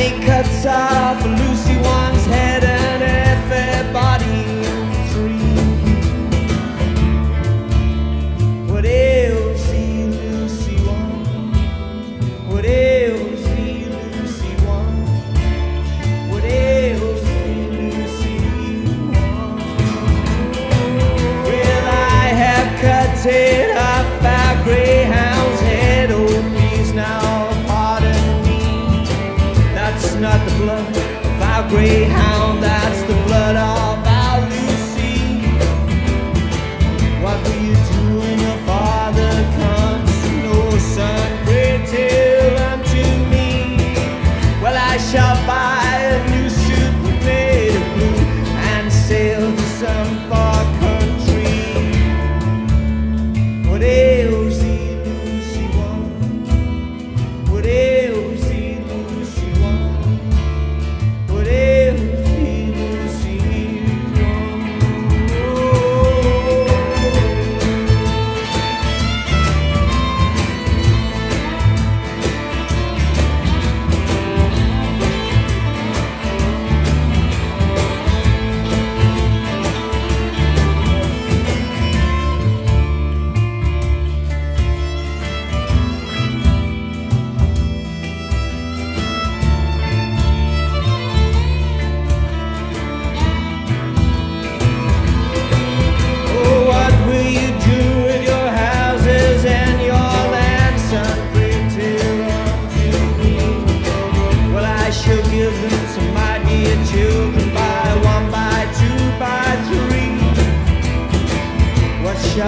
he cuts off Lucy Wan's head and everybody free. What ails he, Lucy Wan? What ails he, Lucy Wan? What ails he, Lucy Wan? Will I have cut tail? Not the blood of our greyhound,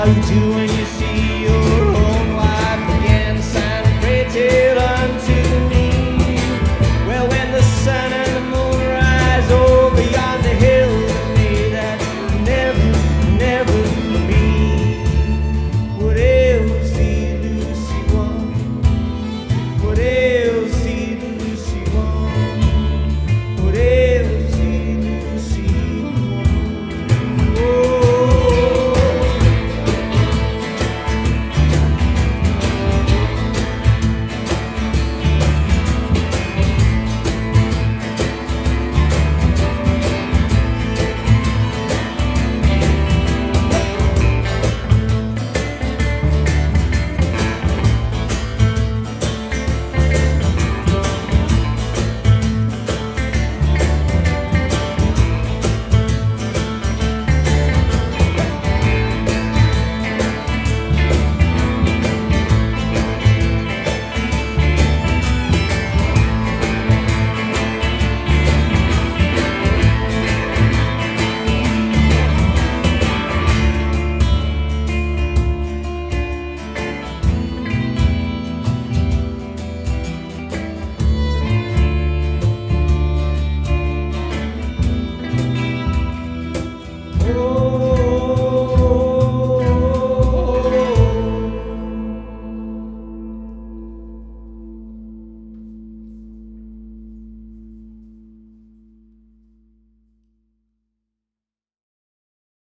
three. You do